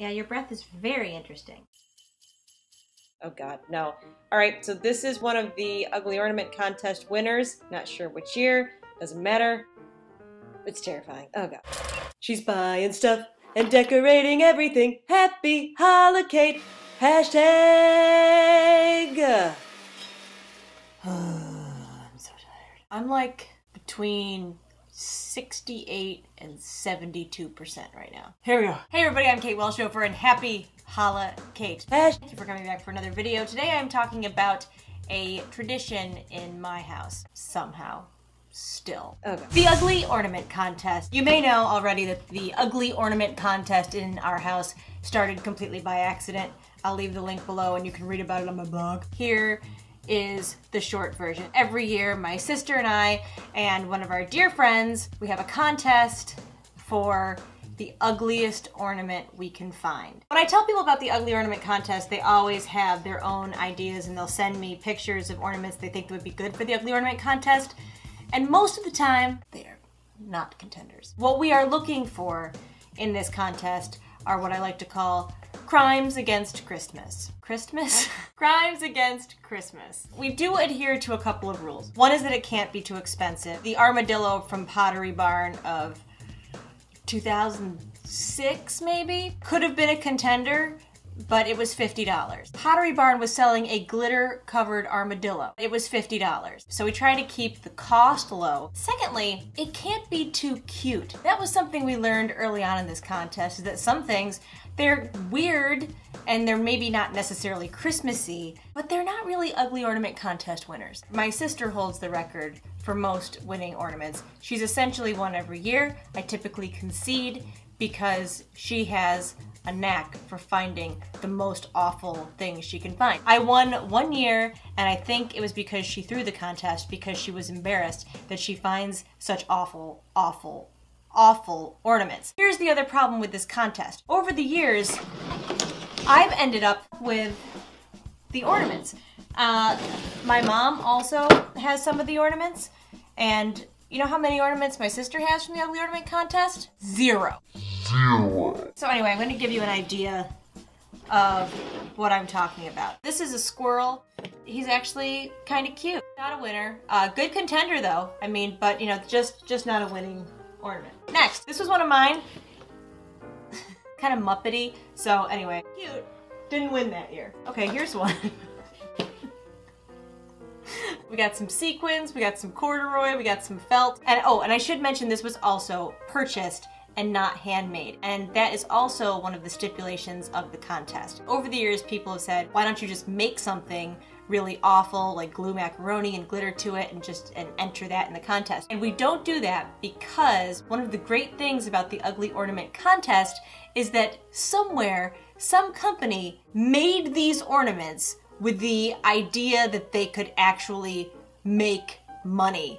Yeah, your breath is very interesting. Oh god, no. Alright, so this is one of the Ugly Ornament Contest winners. Not sure which year, doesn't matter. It's terrifying. Oh god. She's buying stuff and decorating everything. Happy Halloween! Hashtag! I'm so tired. I'm like between 68 and 72% right now. Here we go. Hey everybody, I'm Kate Welshofer and happy Holla Kate. Thank you for coming back for another video. Today I'm talking about a tradition in my house, somehow. Still. Okay. The Ugly Ornament Contest. You may know already that the Ugly Ornament Contest in our house started completely by accident. I'll leave the link below and you can read about it on my blog. Here is the short version. Every year, my sister and I and one of our dear friends, we have a contest for the ugliest ornament we can find. When I tell people about the ugly ornament contest, they always have their own ideas and they'll send me pictures of ornaments they think would be good for the ugly ornament contest. And most of the time, they're not contenders. What we are looking for in this contest are what I like to call crimes against Christmas. Christmas? crimes against Christmas. We do adhere to a couple of rules. One is that it can't be too expensive. The armadillo from Pottery Barn of 2006 maybe could have been a contender but it was $50. Pottery Barn was selling a glitter covered armadillo. It was $50. So we try to keep the cost low. Secondly, it can't be too cute. That was something we learned early on in this contest is that some things they're weird and they're maybe not necessarily Christmassy, but they're not really ugly ornament contest winners. My sister holds the record for most winning ornaments. She's essentially won every year. I typically concede because she has a knack for finding the most awful things she can find. I won one year, and I think it was because she threw the contest because she was embarrassed that she finds such awful, awful, awful ornaments. Here's the other problem with this contest. Over the years, I've ended up with the ornaments. Uh, my mom also has some of the ornaments, and you know how many ornaments my sister has from the Ugly Ornament Contest? Zero. So anyway, I'm going to give you an idea of what I'm talking about. This is a squirrel. He's actually kind of cute. Not a winner. Uh, good contender though. I mean, but you know, just just not a winning ornament. Next, this was one of mine. kind of muppety. So anyway, cute. Didn't win that year. Okay, here's one. we got some sequins, we got some corduroy, we got some felt. And oh, and I should mention this was also purchased and not handmade. And that is also one of the stipulations of the contest. Over the years, people have said, why don't you just make something really awful, like glue macaroni and glitter to it and just and enter that in the contest. And we don't do that because one of the great things about the ugly ornament contest is that somewhere, some company made these ornaments with the idea that they could actually make money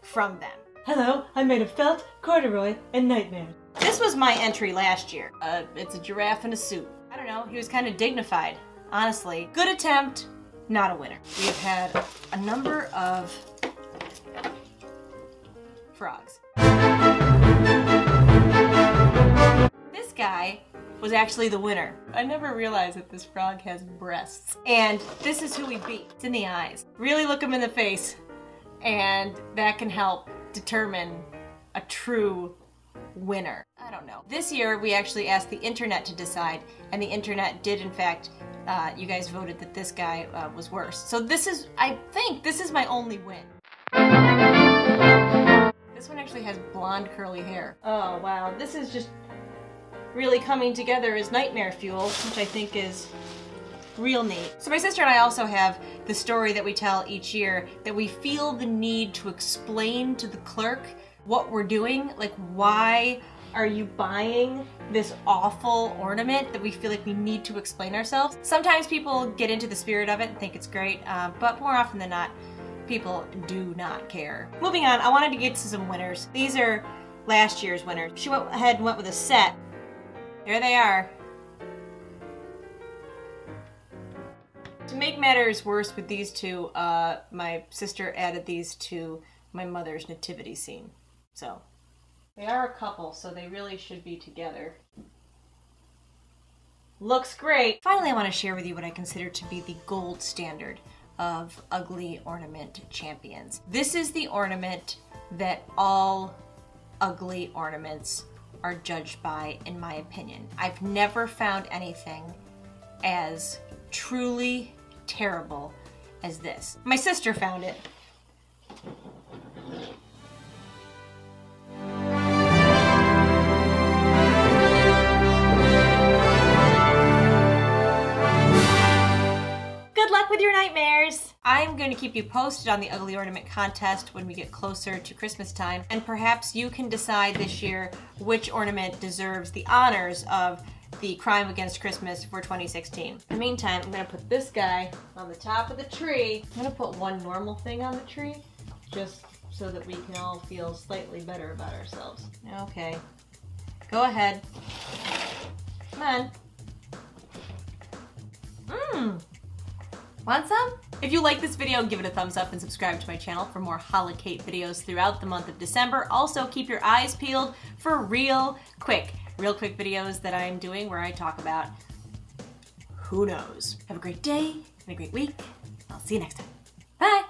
from them. Hello, I'm made of felt, corduroy, and nightmare. This was my entry last year. Uh, it's a giraffe in a suit. I don't know, he was kind of dignified, honestly. Good attempt, not a winner. We have had a number of frogs. This guy was actually the winner. I never realized that this frog has breasts. And this is who we beat. It's in the eyes. Really look him in the face and that can help determine a true winner. I don't know. This year we actually asked the internet to decide and the internet did in fact uh, you guys voted that this guy uh, was worse. So this is, I think, this is my only win. This one actually has blonde curly hair. Oh wow, this is just really coming together as nightmare fuel, which I think is real neat. So my sister and I also have the story that we tell each year that we feel the need to explain to the clerk what we're doing, like why are you buying this awful ornament that we feel like we need to explain ourselves? Sometimes people get into the spirit of it and think it's great, uh, but more often than not, people do not care. Moving on, I wanted to get to some winners. These are last year's winners. She went ahead and went with a set. There they are. To make matters worse with these two, uh, my sister added these to my mother's nativity scene. So they are a couple, so they really should be together. looks great. Finally, I want to share with you what I consider to be the gold standard of ugly ornament champions. This is the ornament that all ugly ornaments are judged by, in my opinion. I've never found anything as truly terrible as this. My sister found it. Good luck with your nightmares! I'm going to keep you posted on the Ugly Ornament contest when we get closer to Christmas time, and perhaps you can decide this year which ornament deserves the honors of the Crime Against Christmas for 2016. In the meantime, I'm to put this guy on the top of the tree. I'm to put one normal thing on the tree, just so that we can all feel slightly better about ourselves. Okay. Go ahead. Come on. Mmm. Want some? If you like this video, give it a thumbs up and subscribe to my channel for more HoliKate videos throughout the month of December. Also, keep your eyes peeled for real quick, real quick videos that I'm doing where I talk about who knows. Have a great day and a great week. I'll see you next time.